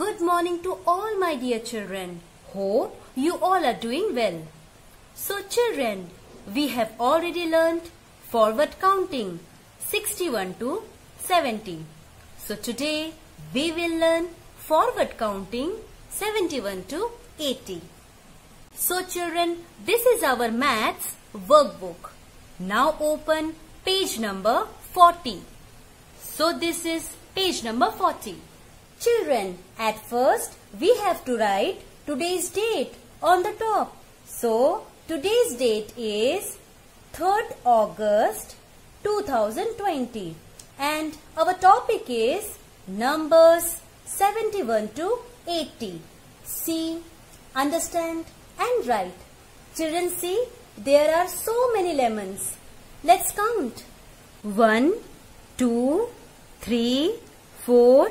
Good morning to all my dear children. Hope you all are doing well. So children, we have already learned forward counting 61 to 70. So today we will learn forward counting 71 to 80. So children, this is our maths workbook. Now open page number 40. So this is page number 40. Children, at first we have to write today's date on the top. So, today's date is 3rd August 2020 and our topic is numbers 71 to 80. See, understand and write. Children see, there are so many lemons. Let's count. 1, 2, 3, 4,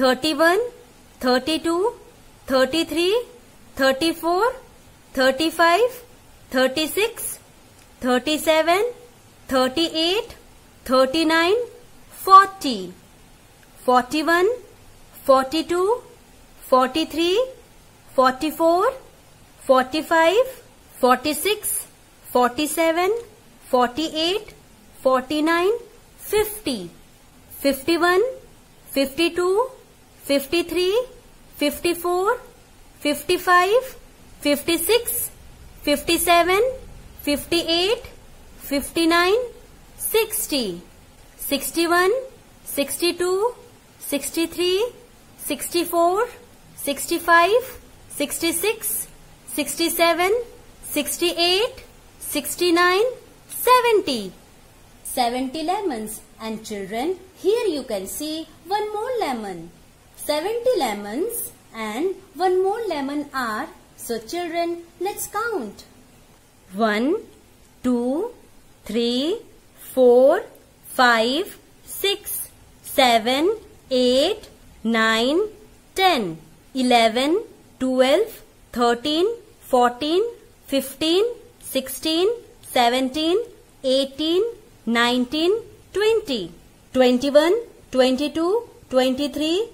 Thirty one thirty two thirty three thirty four thirty five thirty six thirty seven thirty eight thirty nine forty forty one forty two forty three forty four forty five forty six forty seven forty eight forty nine fifty fifty one fifty two 53, 54, 55, 56, 57, 58, 59, 60, 61, 62, 63, 64, 65, 66, 67, 68, 69, 70. 70 lemons and children here you can see one more lemon. 70 lemons and one more lemon are. So children, let's count. 1, 2, 3, 4, 5, 6, 7, 8, 9, 10, 11, 12, 13, 14, 15, 16, 17, 18, 19, 20, 21, 22, 23,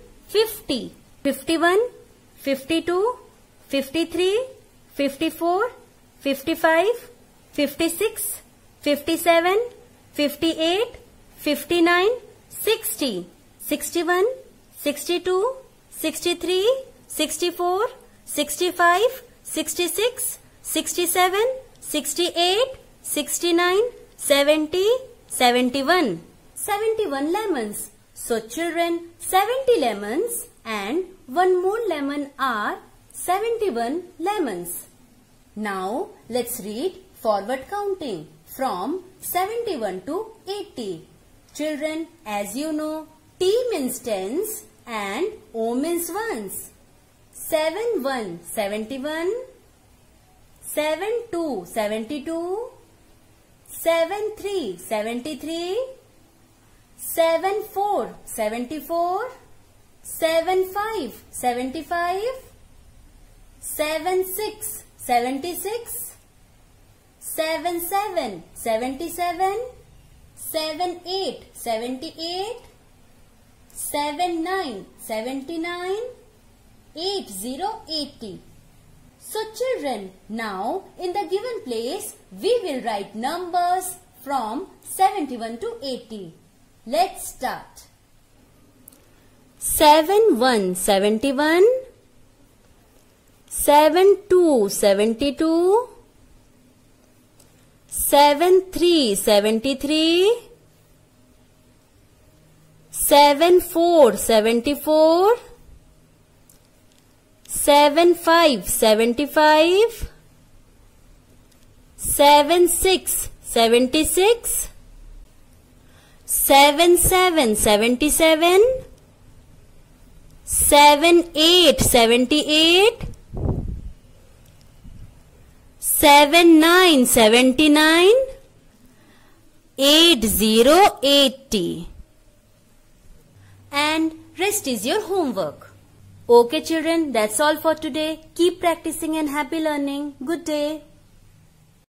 50, 51, 52, 53, 54, 55, 56, 57, 58, 59, 60, 61, 62, 63, 64, 65, 66, 67, 68, 69, 70, 71. 71 lemons. So children, 70 lemons and one more lemon are 71 lemons. Now let's read forward counting from 71 to 80. Children, as you know, T means tens and O means ones. 7 1 71 7 2 72 7 3 73 7 4 74 7 5 75 7 6 76 7 7 77 7 8 78 7 9 79 8 0 80 so children, now in the given place, we will write numbers from 71 to 80. Let's start. 7 1 71 7 2 72 7 3 73 7 4 74 7 5 75 7 6 76 Seven seven seventy seven. Seven eight seventy eight. Seven nine seventy nine. Eight zero eighty. And rest is your homework. Okay children, that's all for today. Keep practicing and happy learning. Good day.